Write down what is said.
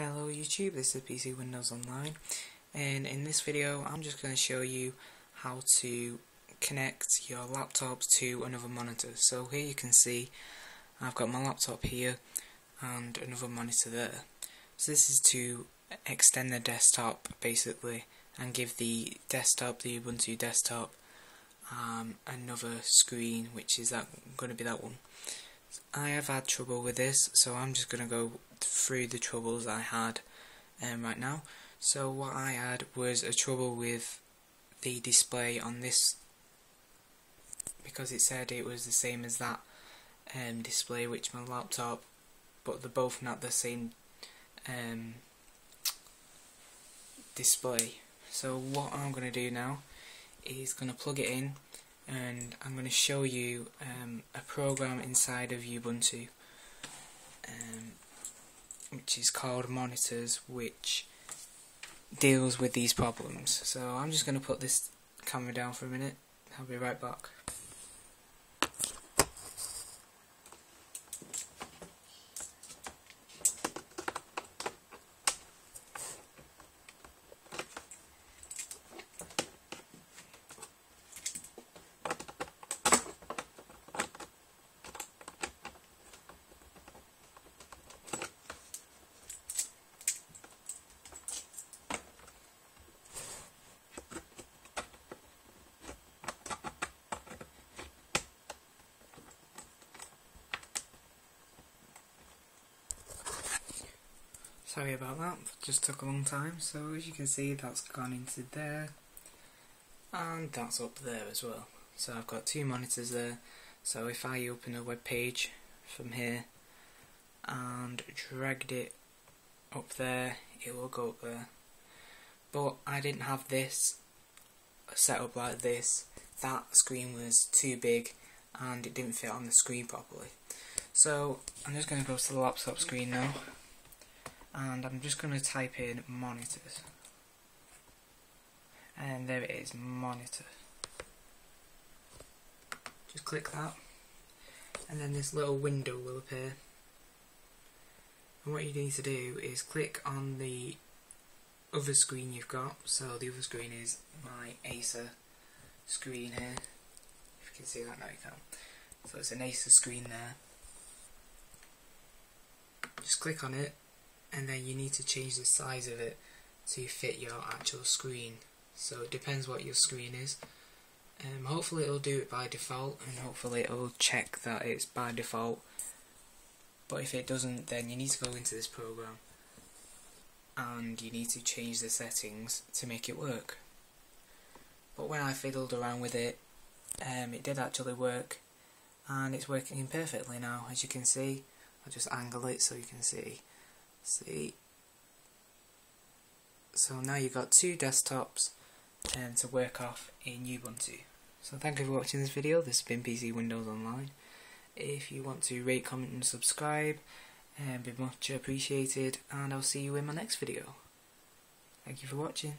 Hello YouTube, this is PC Windows Online and in this video I'm just going to show you how to connect your laptop to another monitor. So here you can see I've got my laptop here and another monitor there. So this is to extend the desktop basically and give the desktop, the Ubuntu desktop um, another screen which is that going to be that one. I have had trouble with this so I'm just going to go through the troubles I had um, right now. So what I had was a trouble with the display on this because it said it was the same as that um, display which my laptop but they're both not the same um, display. So what I'm going to do now is going to plug it in and I'm going to show you um, a program inside of Ubuntu um, which is called monitors which deals with these problems. So I'm just going to put this camera down for a minute. I'll be right back Sorry about that, just took a long time. So as you can see that's gone into there and that's up there as well. So I've got two monitors there. So if I open a web page from here and dragged it up there, it will go up there. But I didn't have this set up like this. That screen was too big and it didn't fit on the screen properly. So I'm just going to go to the laptop screen now and I'm just going to type in monitors. And there it is monitor. Just click that. And then this little window will appear. And what you need to do is click on the other screen you've got. So the other screen is my Acer screen here. If you can see that now you can. So it's an Acer screen there. Just click on it and then you need to change the size of it to fit your actual screen. So it depends what your screen is. Um, hopefully it'll do it by default and hopefully it'll check that it's by default. But if it doesn't then you need to go into this program and you need to change the settings to make it work. But when I fiddled around with it um, it did actually work and it's working perfectly now as you can see. I'll just angle it so you can see See? So now you've got two desktops um, to work off in Ubuntu. So thank you for watching this video. This has been PC Windows Online. If you want to rate, comment and subscribe, um, be much appreciated and I'll see you in my next video. Thank you for watching.